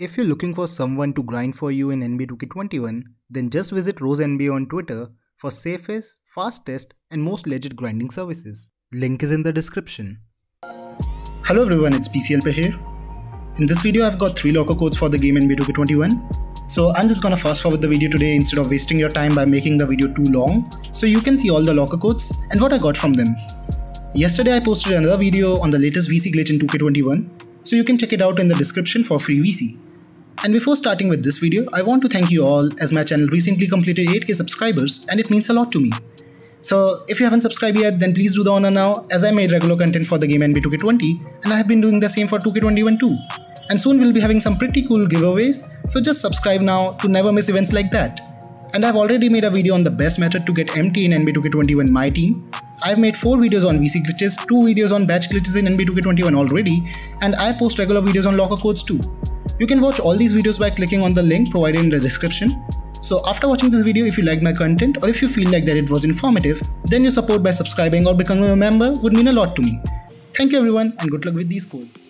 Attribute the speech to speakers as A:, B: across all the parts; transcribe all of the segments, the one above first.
A: If you're looking for someone to grind for you in NBA 2K21, then just visit RoseNBA on Twitter for safest, fastest, and most legit grinding services. Link is in the description. Hello everyone, it's PC Helper here. In this video, I've got three locker codes for the game NBA 2K21. So I'm just gonna fast forward the video today instead of wasting your time by making the video too long, so you can see all the locker codes and what I got from them. Yesterday I posted another video on the latest VC glitch in 2K21, so you can check it out in the description for free VC. And before starting with this video, I want to thank you all as my channel recently completed 8k subscribers and it means a lot to me. So if you haven't subscribed yet, then please do the honor now as I made regular content for the game NBA 2K20 and I have been doing the same for 2K21 too. And soon we'll be having some pretty cool giveaways, so just subscribe now to never miss events like that. And I've already made a video on the best method to get MT in NBA 2K21 my team. I've made 4 videos on VC glitches, 2 videos on badge glitches in NBA 2K21 already, and I post regular videos on locker codes too. You can watch all these videos by clicking on the link provided in the description. So after watching this video, if you like my content or if you feel like that it was informative, then your support by subscribing or becoming a member would mean a lot to me. Thank you everyone and good luck with these codes.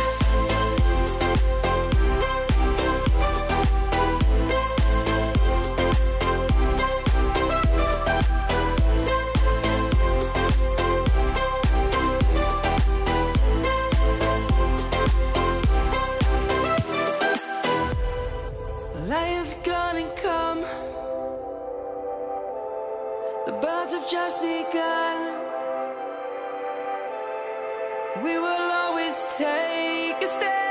B: Just begun. We will always take a stand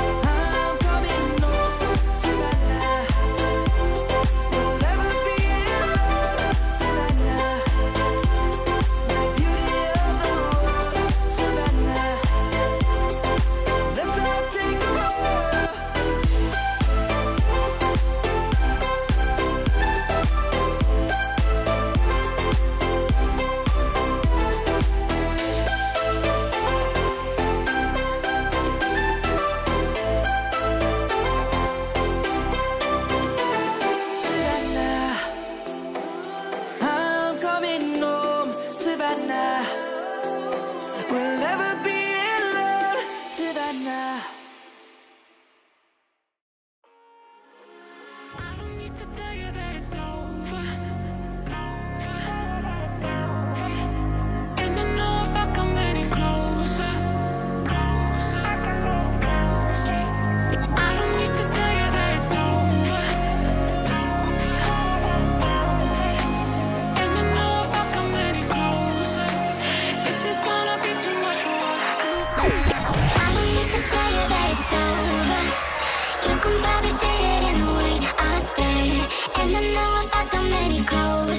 B: like a
C: medical